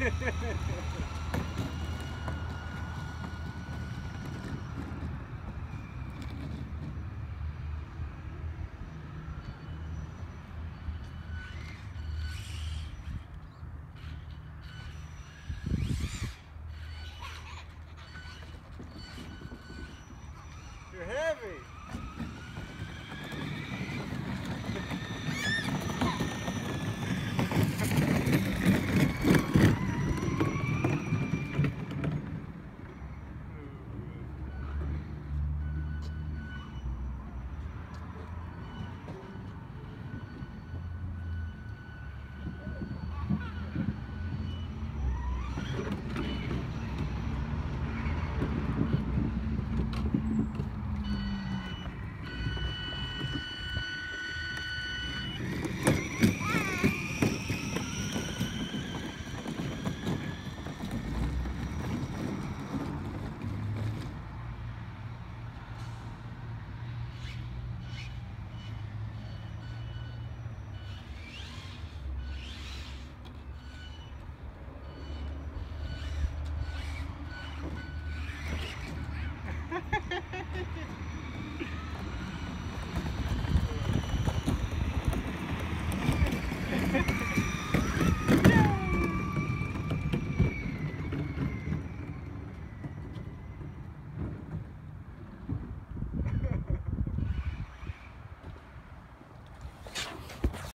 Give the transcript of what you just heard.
You're heavy. Thank you.